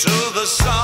to the sun.